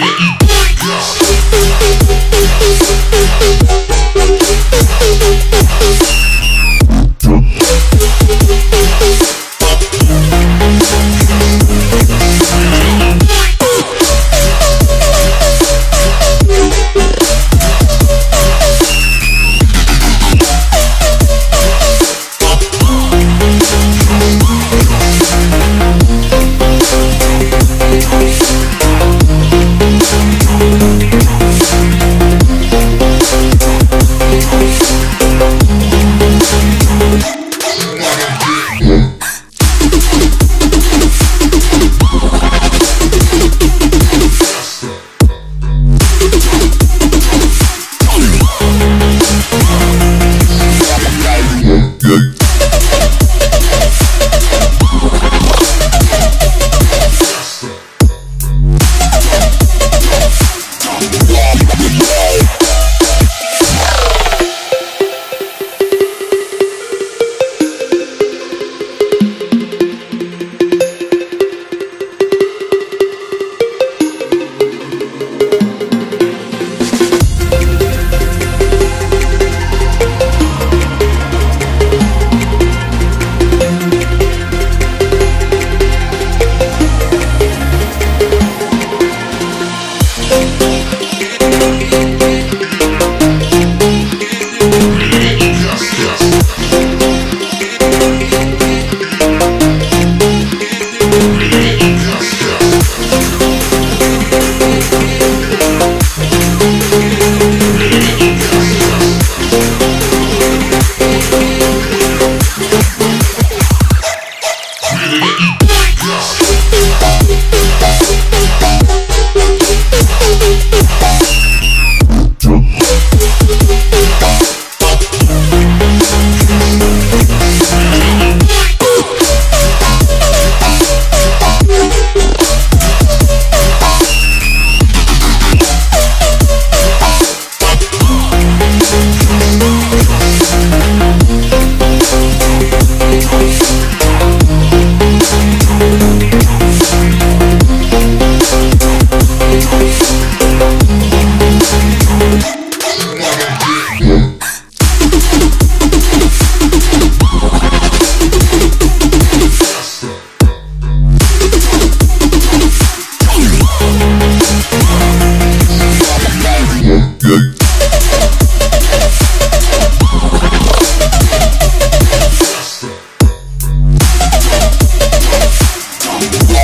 Yeah.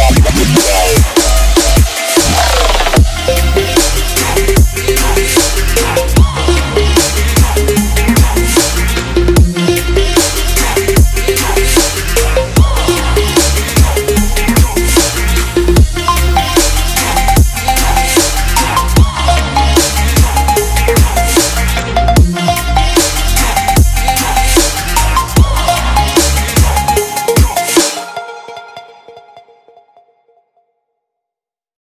Robbie.